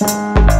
you